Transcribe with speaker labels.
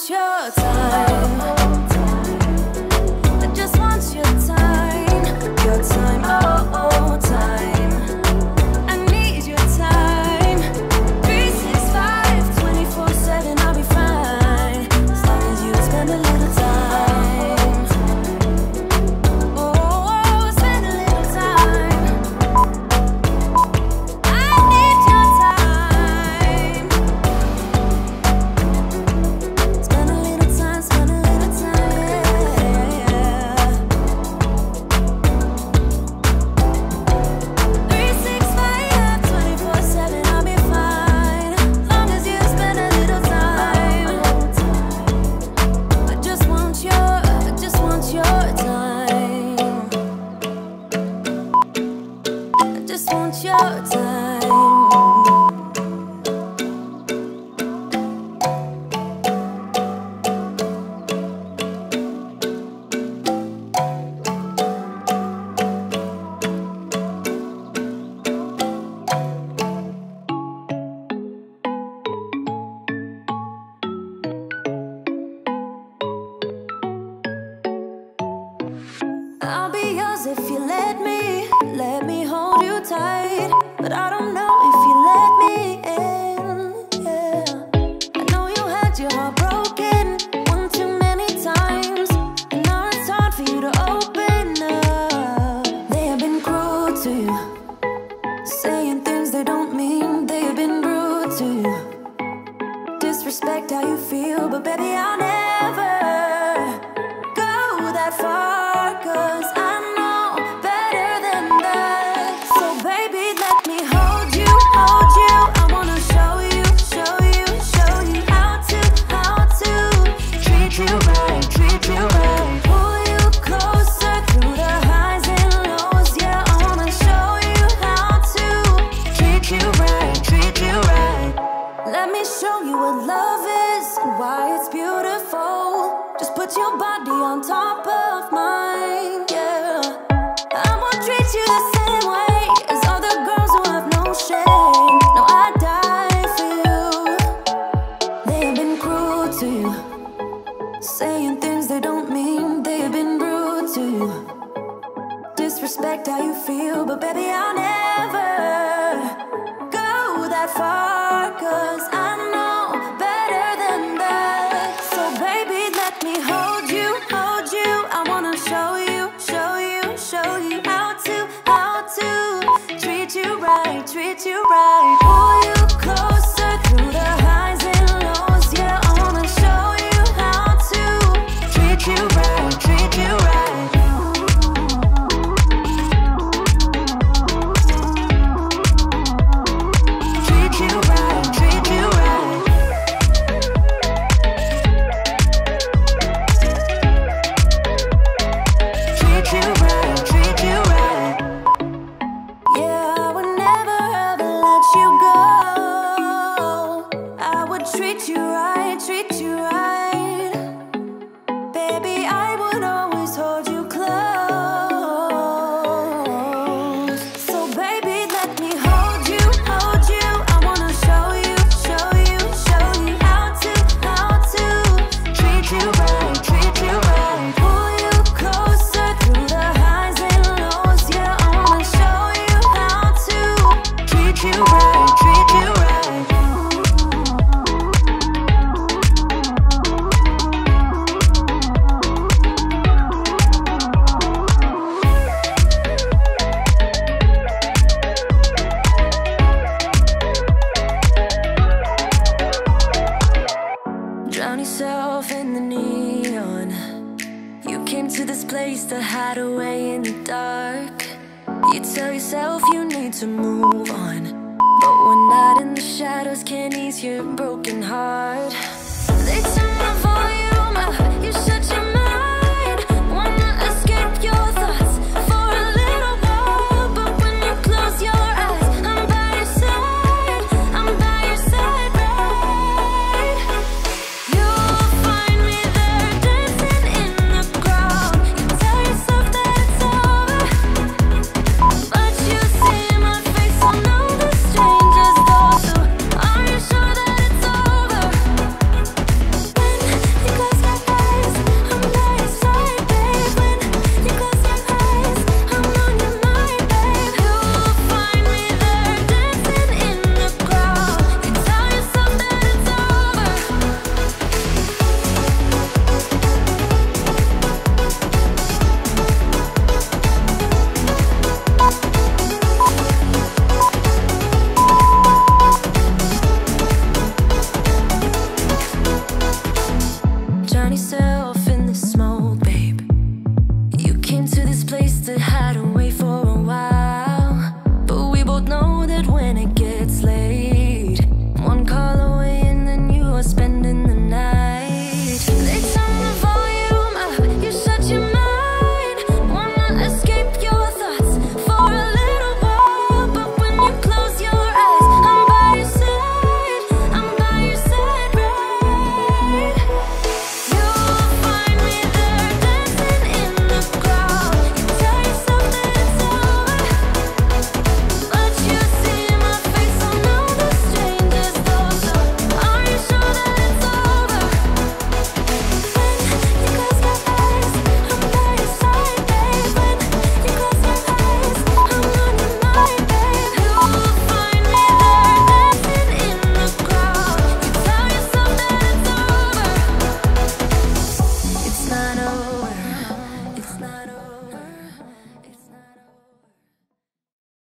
Speaker 1: want your 就在 too but I don't know if you let me in. Yeah. I know you had your heart broken one too many times, and now it's hard for you to open up. They have been cruel to you, saying things they don't mean. They have been rude to you, disrespect how you feel, but baby I'll never. right. Let me show you what love is and why it's beautiful. Just put your body on top of mine. place to hide away in the dark. You tell yourself you need to move on. But when night in the shadows can ease your broken heart.